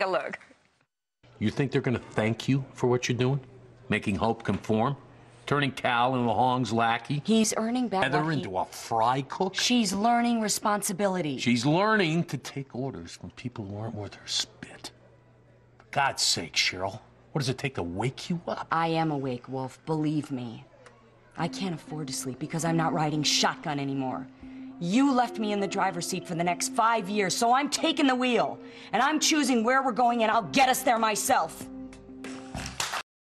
a look. You think they're going to thank you for what you're doing? Making Hope conform? Turning Cal into Hong's lackey? He's earning back Heather he- into a fry cook? She's learning responsibility. She's learning to take orders from people who aren't worth her spit. For God's sake, Cheryl, what does it take to wake you up? I am awake, Wolf, believe me. I can't afford to sleep because I'm not riding shotgun anymore. You left me in the driver's seat for the next five years, so I'm taking the wheel. And I'm choosing where we're going, and I'll get us there myself.